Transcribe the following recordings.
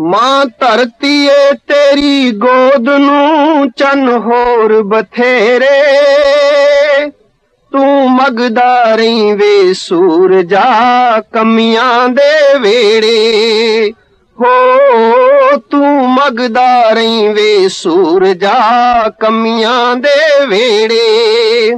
ਮਾਂ ਧਰਤੀ ਏ ਤੇਰੀ ਗੋਦ ਨੂੰ ਚੰਨ ਹੋਰ ਬਥੇਰੇ। ਤੂੰ ਮਗਦਾ ਰਹੀ ਵੇ ਸੂਰਜਾ ਕਮੀਆਂ ਦੇ ਵੇੜੇ। ਹੋ, ਤੂੰ ਮਗਦਾ ਰਹੀ ਵੇ ਸੂਰਜਾ ਕਮੀਆਂ ਦੇ ਵੇੜੇ।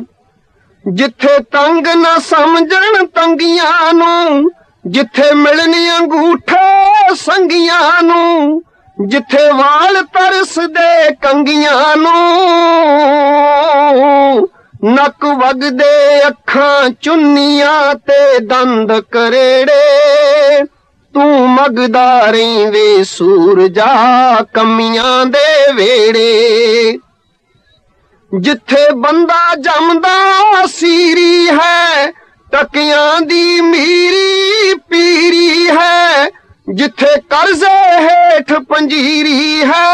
ਜਿੱਥੇ ਤੰਗ ਨਾ ਸਮਝਣ ਤੰਗੀਆਂ ਨੂੰ ਜਿੱਥੇ ਮਿਲਣ ਅੰਗੂਠੇ ਸੰਗੀਆਂ ਨੂੰ, ਜਿੱਥੇ ਵਾਲ ਤਰਸਦੇ ਕੰਗੀਆਂ ਨੂੰ। ਨੱਕ ਵਗਦੇ ਅੱਖਾਂ ਚੁੰਨੀਆਂ ਤੇ ਦੰਦ ਕਰੇੜੇ। ਤੂੰ ਮਗਦਾ ਰਹੀ ਵੇ ਸੂਰਜਾ ਕਮੀਆਂ ਦੇ ਵੇੜੇ। ਜਿੱਥੇ ਬੰਦਾ ਜੰਮਦਾ ਸੀਰੀ ਹੈ, ਟਕਿਆਂ ਦੀ ਮੀਰੀ ਜਿੱਥੇ ਕਰਜ਼ੇ ਹੇਠ ਪੰਜੀਰੀ ਹੈ,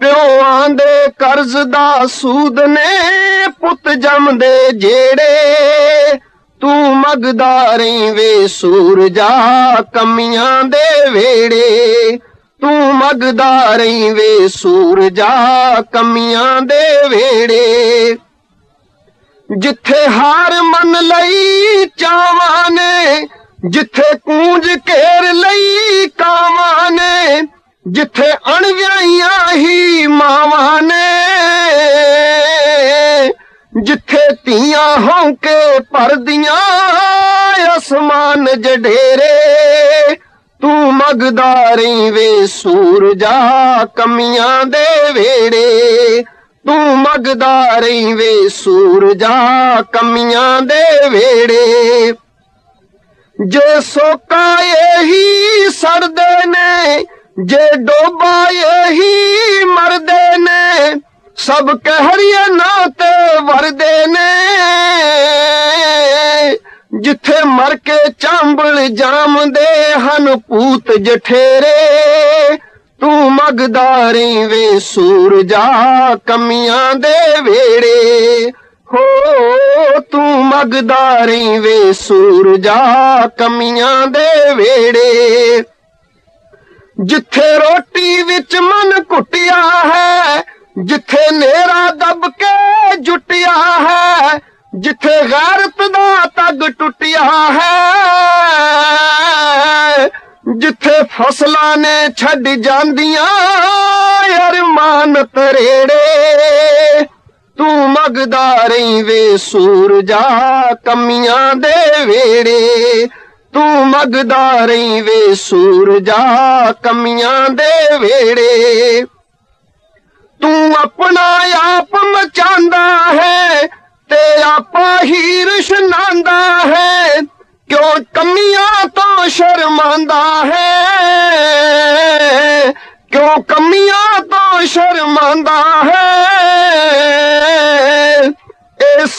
ਪਿਓਾਂ ਦੇ ਕਰਜ਼ ਦਾ ਸੂਦ ਨੇ, ਪੁੱਤ ਜੰਮਦੇ ਜਿਹੜੇ ਤੂੰ ਮਗਦਾ ਰਹੀ ਵੇ ਸੂਰਜਾ ਕਮੀਆਂ ਦੇ ਵੇੜੇ, ਤੂੰ ਮਗਦਾ ਰਹੀ ਵੇ ਸੂਰਜਾ ਕਮੀਆਂ ਦੇ ਵੇੜੇ। ਜਿੱਥੇ ਹਾਰ ਮੰਨ ਲਈ ਚਾਵਾਂ ਨੇ ਜਿੱਥੇ ਕੂੰਜ ਘੇਰ ਲਈ ਕਾਵਾਂ ਨੇ, ਜਿੱਥੇ ਅਣਵਿਆਈਆਂ ਹੀ ਮਾਵਾਂ ਨੇ, ਜਿੱਥੇ ਧੀਆਂ ਹੌਂਕੇ ਭਰਦੀਆਂ ਅਸਮਾਨ ਜਡੇਰੇ, ਤੂੰ ਮਗਦਾ ਰਹੀ ਵੇ ਸੂਰਜਾ ਕਮੀਆਂ ਦੇ ਵੇੜੇ, ਤੂੰ ਮਗਦਾ ਰਹੀ ਵੇ ਸੂਰਜਾ ਕਮੀਆਂ ਦੇ ਵੇੜੇ। ਜੇ ਸੋਕਾ ਇਹੀ ਸੜਦੇ ਨੇ, ਜੇ ਡੋਬਾ ਇਹੀ ਮਰਦੇ ਨੇ, ਸਭ ਕਹਿਰੀਏ ਨਾ ਤੇ ਵਰਦੇ ਨੇ। ਜਿੱਥੇ ਮਰ ਕੇ ਚਾਂਬਲ ਜਾਮਦੇ ਹਨ ਪੂਤ ਜਠੇਰੇ, ਤੂੰ ਮਗਦਾਰੀ ਵੇ ਸੂਰਜਾ ਕਮੀਆਂ ਦੇ ਵੇੜੇ। ਹੋ ਤੂੰ ਮਗਦਾ ਰਹੀ ਵੇ ਸੂਰਜਾ, ਕਮੀਆਂ ਦੇ ਵੇੜੇ ਜਿੱਥੇ ਰੋਟੀ ਵਿੱਚ ਮਨ ਘੁੱਟਿਆ ਹੈ, ਜਿੱਥੇ ਨੇਰਾ ਦਬ ਕੇ ਜੁਟਿਆ ਹੈ, ਜਿੱਥੇ ਗੈਰਤ ਦਾ ਤਗ ਟੁੱਟਿਆ ਹੈ। ਜਿੱਥੇ ਫਸਲਾਂ ਨੇ ਛੱਡ ਜਾਂਦੀਆਂ ਅਰਮਾਨ ਤਰੇੜੇ ਤੂੰ ਮਗਦਾ ਰਹੀ ਵੇ ਸੂਰਜਾ, ਕਮੀਆਂ ਦੇ ਵੇੜੇ। ਤੂੰ ਮਗਦਾ ਰਹੀ ਵੇ ਸੂਰਜਾ, ਕਮੀਆਂ ਦੇ ਵੇੜੇ। ਤੂੰ ਆਪਣਾ ਆਪ ਮਚਾਂਦਾ ਹੈ, ਤੇ ਆਪਾ ਹੀ ਰਸ਼ਨਾਂਦਾ ਹੈ। ਕਿਉਂ ਕਮੀਆਂ ਤੋਂ ਸ਼ਰਮਾਂਦਾ ਹੈ? ਕਿਉਂ ਕਮੀਆਂ ਤੋਂ ਸ਼ਰਮਾਂਦਾ ਹੈ?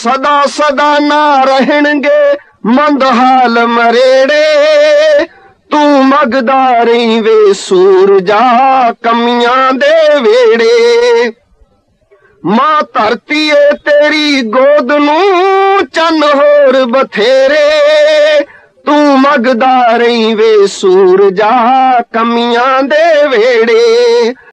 ਸਦਾ ਸਦਾ ਨਾ ਰਹਿਣਗੇ, ਮੰਦ ਹਾਲ ਮਰੇੜੇ। ਤੂੰ ਮਗਦਾ ਰਹੀ ਵੇ ਸੂਰਜਾ ਕਮੀਆਂ ਦੇ ਵੇੜੇ ਮਾਂ ਧਰਤੀ ਏ ਤੇਰੀ ਗੋਦ ਨੂੰ, ਚੰਨ ਹੋਰ ਬਥੇਰੇ। ਤੂੰ ਮਗਦਾ ਰਹੀ ਵੇ ਸੂਰਜਾ ਕਮੀਆਂ ਦੇ ਵੇੜੇ